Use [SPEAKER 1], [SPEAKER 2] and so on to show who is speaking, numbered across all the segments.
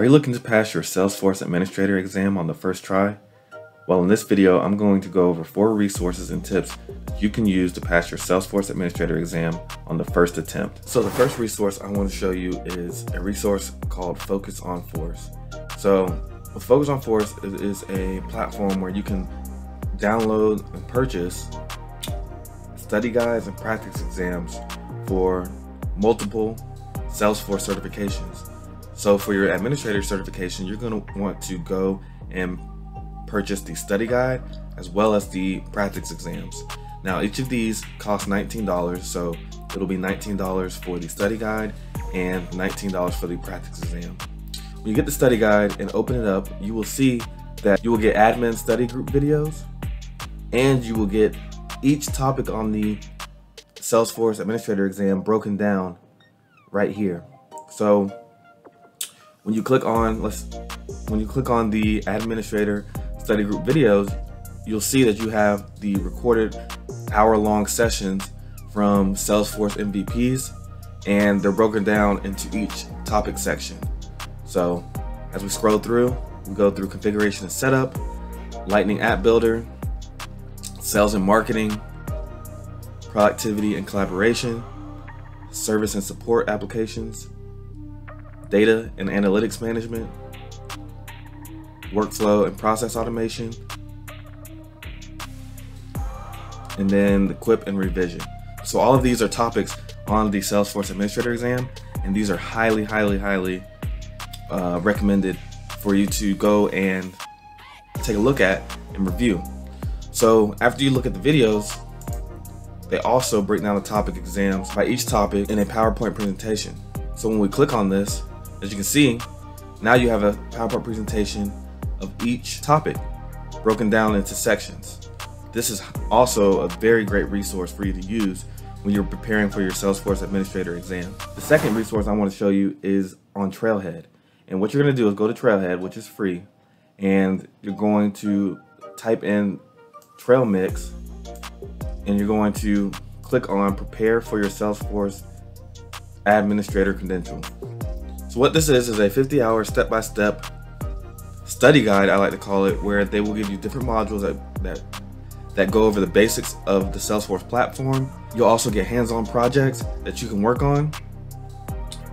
[SPEAKER 1] Are you looking to pass your Salesforce Administrator exam on the first try? Well, in this video, I'm going to go over four resources and tips you can use to pass your Salesforce Administrator exam on the first attempt. So the first resource I want to show you is a resource called Focus on Force. So Focus on Force is a platform where you can download and purchase study guides and practice exams for multiple Salesforce certifications. So for your administrator certification, you're going to want to go and purchase the study guide as well as the practice exams. Now each of these costs $19, so it'll be $19 for the study guide and $19 for the practice exam. When you get the study guide and open it up, you will see that you will get admin study group videos and you will get each topic on the Salesforce administrator exam broken down right here. So when you click on let's when you click on the administrator study group videos, you'll see that you have the recorded hour-long sessions from Salesforce MVPs, and they're broken down into each topic section. So as we scroll through, we go through configuration and setup, Lightning App Builder, sales and marketing, productivity and collaboration, service and support applications, data and analytics management, workflow and process automation, and then the equip and revision. So all of these are topics on the Salesforce Administrator exam, and these are highly, highly, highly uh, recommended for you to go and take a look at and review. So after you look at the videos, they also break down the topic exams by each topic in a PowerPoint presentation. So when we click on this, as you can see, now you have a PowerPoint presentation of each topic broken down into sections. This is also a very great resource for you to use when you're preparing for your Salesforce Administrator exam. The second resource I want to show you is on Trailhead. And what you're going to do is go to Trailhead, which is free, and you're going to type in Trail Mix, and you're going to click on Prepare for your Salesforce Administrator Credential. So what this is is a 50 hour step-by-step study guide, I like to call it, where they will give you different modules that, that, that go over the basics of the Salesforce platform. You'll also get hands-on projects that you can work on.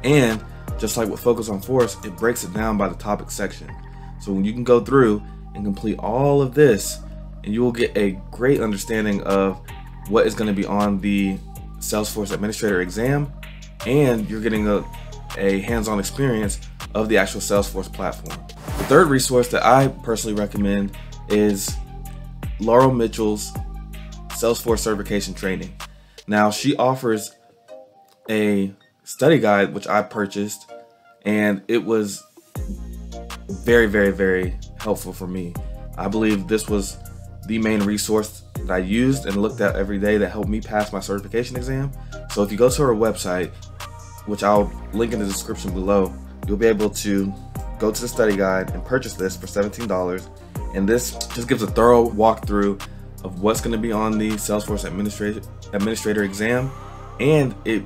[SPEAKER 1] And just like with Focus on Force, it breaks it down by the topic section. So when you can go through and complete all of this, and you will get a great understanding of what is going to be on the Salesforce Administrator exam, and you're getting a a hands-on experience of the actual Salesforce platform. The third resource that I personally recommend is Laurel Mitchell's Salesforce certification training. Now she offers a study guide which I purchased and it was very very very helpful for me. I believe this was the main resource that I used and looked at every day that helped me pass my certification exam. So if you go to her website, which I'll link in the description below, you'll be able to go to the study guide and purchase this for $17. And this just gives a thorough walkthrough of what's going to be on the Salesforce Administrator Administrator exam, and it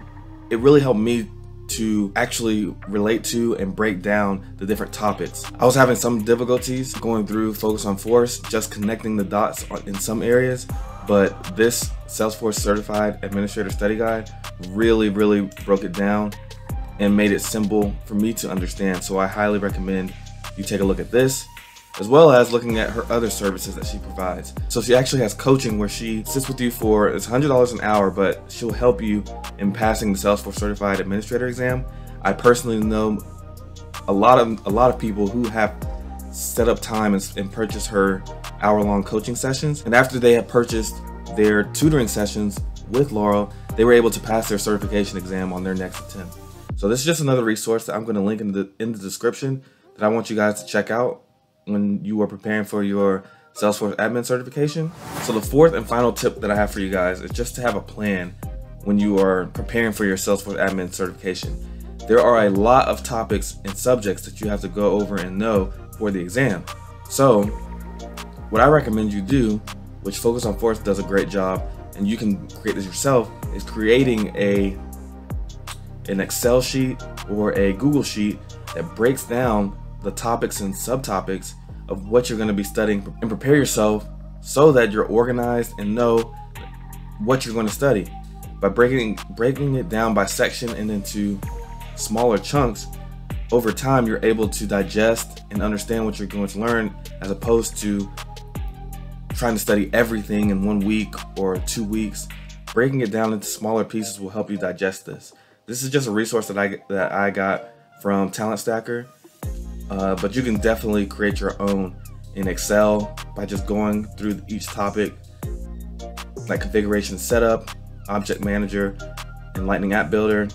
[SPEAKER 1] it really helped me to actually relate to and break down the different topics. I was having some difficulties going through Focus on Force, just connecting the dots in some areas, but this Salesforce Certified Administrator Study Guide really, really broke it down and made it simple for me to understand. So I highly recommend you take a look at this as well as looking at her other services that she provides. So she actually has coaching where she sits with you for it's $100 an hour, but she'll help you in passing the Salesforce Certified Administrator exam. I personally know a lot of a lot of people who have set up time and, and purchased her hour-long coaching sessions, and after they have purchased their tutoring sessions with Laurel, they were able to pass their certification exam on their next attempt. So this is just another resource that I'm going to link in the in the description that I want you guys to check out when you are preparing for your Salesforce admin certification. So the fourth and final tip that I have for you guys is just to have a plan when you are preparing for your Salesforce admin certification. There are a lot of topics and subjects that you have to go over and know for the exam. So what I recommend you do, which Focus on Force does a great job, and you can create this yourself, is creating a an Excel sheet or a Google sheet that breaks down the topics and subtopics of what you're going to be studying and prepare yourself so that you're organized and know what you're going to study. By breaking breaking it down by section and into smaller chunks, over time you're able to digest and understand what you're going to learn as opposed to trying to study everything in one week or two weeks. Breaking it down into smaller pieces will help you digest this. This is just a resource that I that I got from Talent Stacker, uh, but you can definitely create your own in Excel by just going through each topic, like configuration setup, object manager, and Lightning App Builder,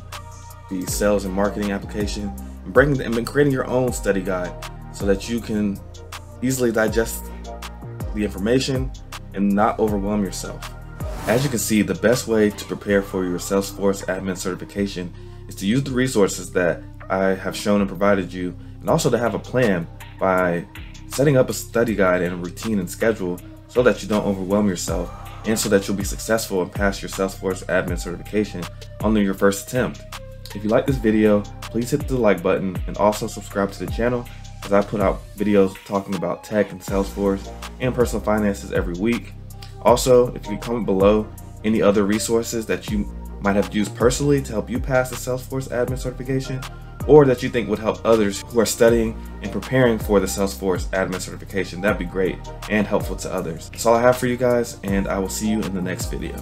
[SPEAKER 1] the sales and marketing application, and breaking and creating your own study guide so that you can easily digest the information and not overwhelm yourself. As you can see, the best way to prepare for your Salesforce admin certification is to use the resources that I have shown and provided you, and also to have a plan by setting up a study guide and a routine and schedule so that you don't overwhelm yourself and so that you'll be successful and pass your Salesforce admin certification on your first attempt. If you like this video, please hit the like button and also subscribe to the channel as I put out videos talking about tech and Salesforce and personal finances every week. Also, if you comment below any other resources that you might have used personally to help you pass the Salesforce admin certification or that you think would help others who are studying and preparing for the Salesforce admin certification, that'd be great and helpful to others. That's all I have for you guys, and I will see you in the next video.